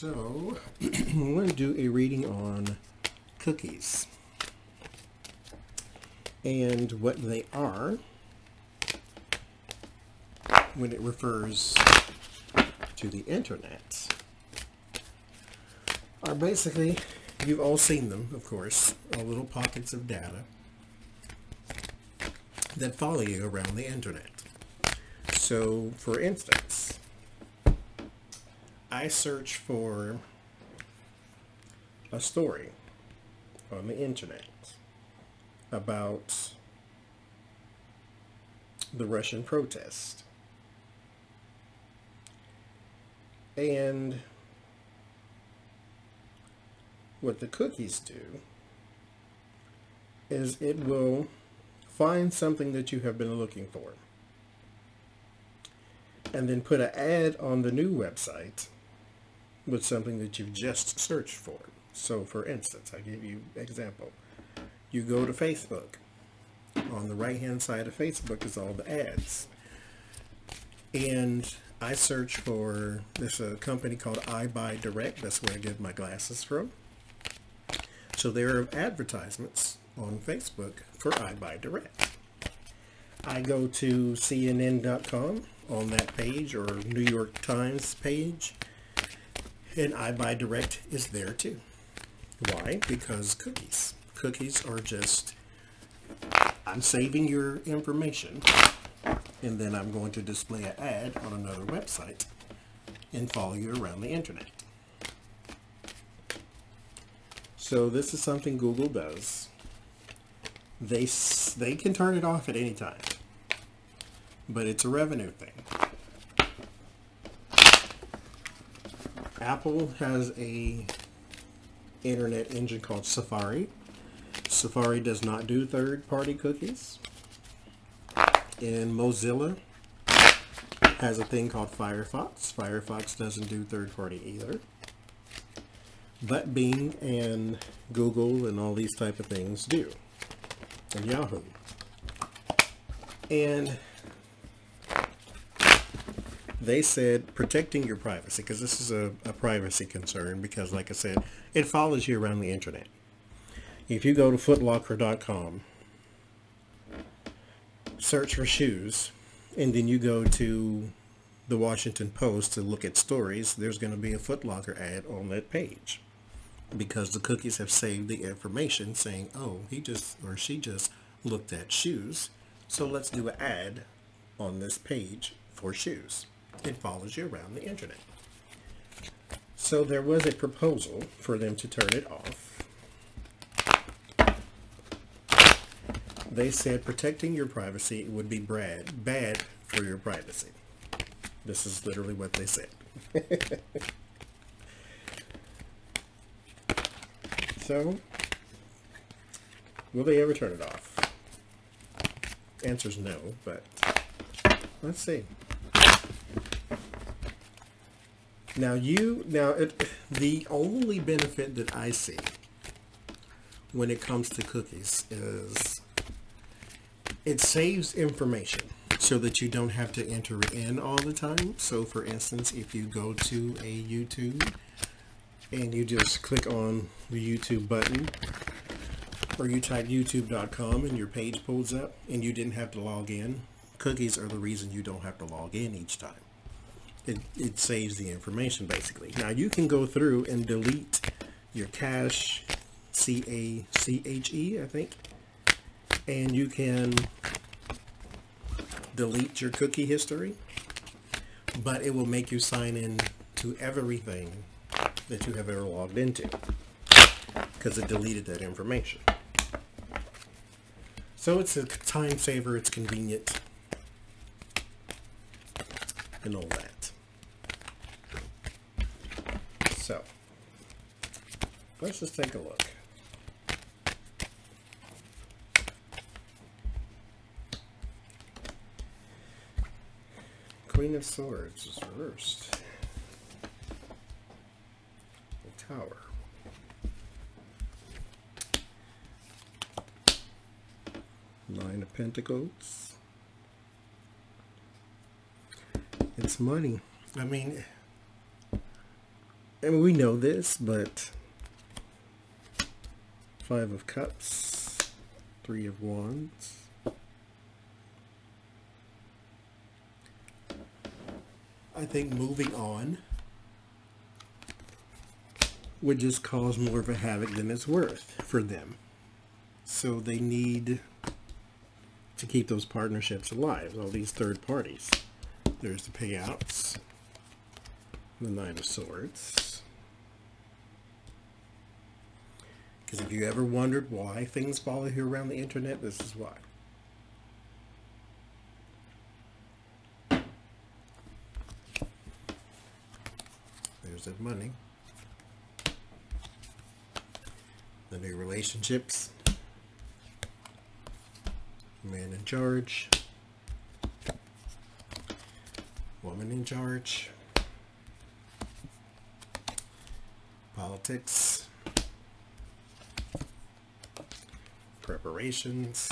So, I'm going to do a reading on cookies and what they are when it refers to the internet are basically, you've all seen them, of course, little pockets of data that follow you around the internet. So, for instance, I search for a story on the internet about the Russian protest. And what the cookies do is it will find something that you have been looking for and then put an ad on the new website with something that you've just searched for. So for instance, I give you example. You go to Facebook. On the right hand side of Facebook is all the ads. And I search for, there's a company called EyeBuyDirect. That's where I get my glasses from. So there are advertisements on Facebook for EyeBuyDirect. I go to CNN.com on that page or New York Times page and EyeBuyDirect is there too. Why? Because cookies. Cookies are just, I'm saving your information and then I'm going to display an ad on another website and follow you around the internet. So this is something Google does. They, they can turn it off at any time, but it's a revenue thing. Apple has a internet engine called Safari. Safari does not do third-party cookies. And Mozilla has a thing called Firefox. Firefox doesn't do third-party either. But Bing and Google and all these type of things do. And Yahoo. And they said protecting your privacy because this is a, a, privacy concern because like I said it follows you around the internet. If you go to footlocker.com search for shoes and then you go to the Washington Post to look at stories there's going to be a Footlocker ad on that page because the cookies have saved the information saying oh he just or she just looked at shoes. So let's do an ad on this page for shoes it follows you around the internet. So there was a proposal for them to turn it off. They said protecting your privacy would be bad, bad for your privacy. This is literally what they said. so, will they ever turn it off? Answer's no, but let's see. Now you, now it, the only benefit that I see when it comes to cookies is it saves information so that you don't have to enter it in all the time. So for instance, if you go to a YouTube and you just click on the YouTube button or you type youtube.com and your page pulls up and you didn't have to log in, cookies are the reason you don't have to log in each time it, it saves the information basically. Now you can go through and delete your cache, C-A-C-H-E, I think, and you can delete your cookie history, but it will make you sign in to everything that you have ever logged into because it deleted that information. So it's a time saver, it's convenient, and all that. So, let's just take a look. Queen of Swords is reversed. The Tower. Nine of Pentacles. It's money. I mean, and we know this, but Five of Cups, Three of Wands. I think moving on would just cause more of a havoc than it's worth for them. So they need to keep those partnerships alive, all these third parties. There's the payouts, the Nine of Swords. Because if you ever wondered why things follow you around the internet, this is why. There's that money. The new relationships. Man in charge. Woman in charge. Politics. Preparations.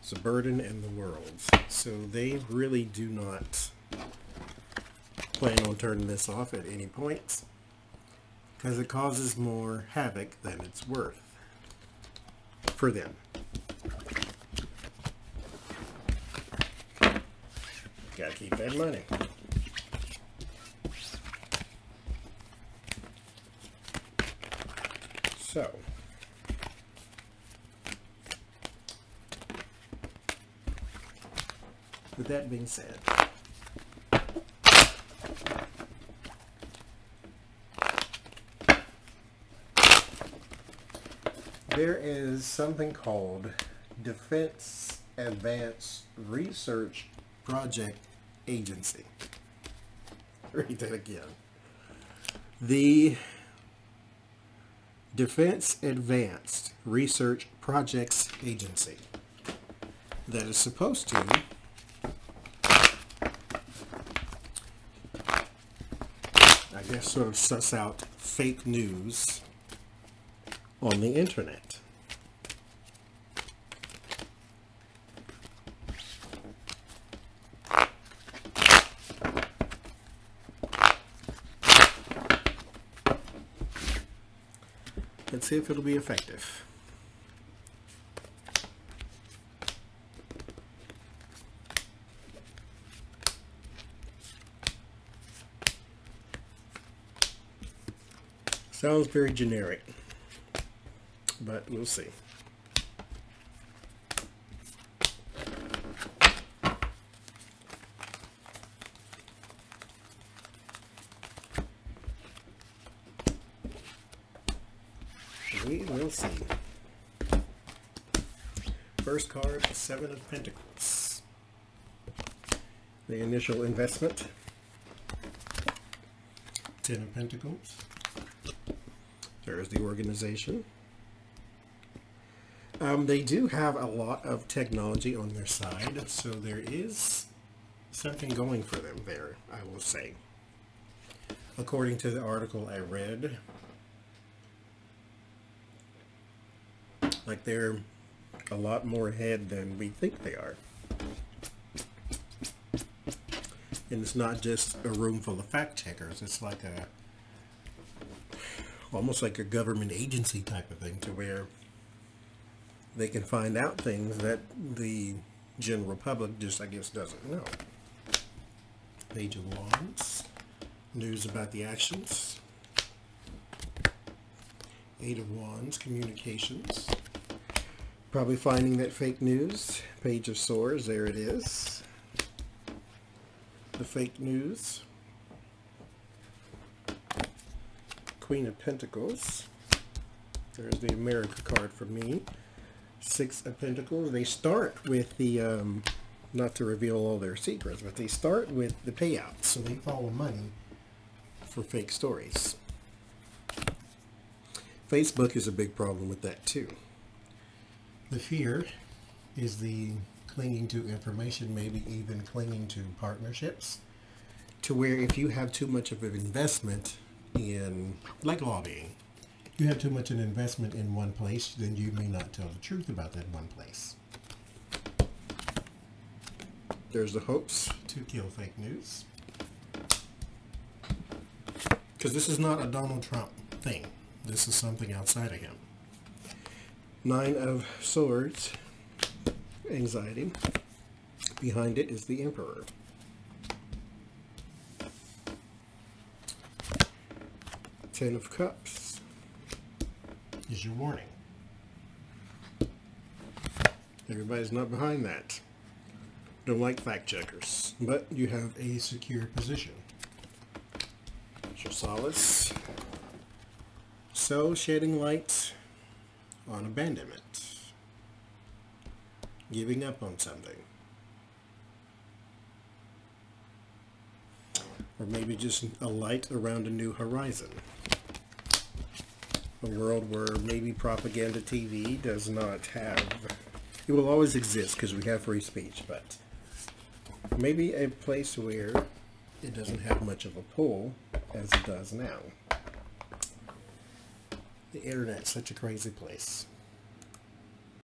It's a burden in the world. So they really do not plan on turning this off at any point because it causes more havoc than it's worth for them. Gotta keep that money. So, with that being said, there is something called Defense Advanced Research Project Agency. Read that again. The Defense Advanced Research Projects Agency that is supposed to I guess sort of suss out fake news on the internet. See if it'll be effective. Sounds very generic but we'll see. We will see. First card, Seven of Pentacles. The initial investment. Ten of Pentacles. There's the organization. Um, they do have a lot of technology on their side, so there is something going for them there, I will say. According to the article I read, like they're a lot more ahead than we think they are. And it's not just a room full of fact checkers, it's like a almost like a government agency type of thing to where they can find out things that the general public just, I guess, doesn't know. Page of Wands, news about the actions. Eight of Wands, communications. Probably finding that fake news. Page of Swords, there it is. The fake news. Queen of Pentacles. There's the America card for me. Six of Pentacles. They start with the, um, not to reveal all their secrets, but they start with the payouts. So they follow money for fake stories. Facebook is a big problem with that too. The fear is the clinging to information, maybe even clinging to partnerships, to where if you have too much of an investment in, like lobbying, you have too much an investment in one place, then you may not tell the truth about that one place. There's the hopes to kill fake news. Because this is not a Donald Trump thing. This is something outside of him. Nine of Swords, anxiety. Behind it is the Emperor. Ten of Cups is your warning. Everybody's not behind that. Don't like fact checkers, but you have a secure position. It's your solace. So, shedding light on abandonment. Giving up on something. Or maybe just a light around a new horizon. A world where maybe propaganda TV does not have... It will always exist because we have free speech, but maybe a place where it doesn't have much of a pull as it does now. The internet's such a crazy place.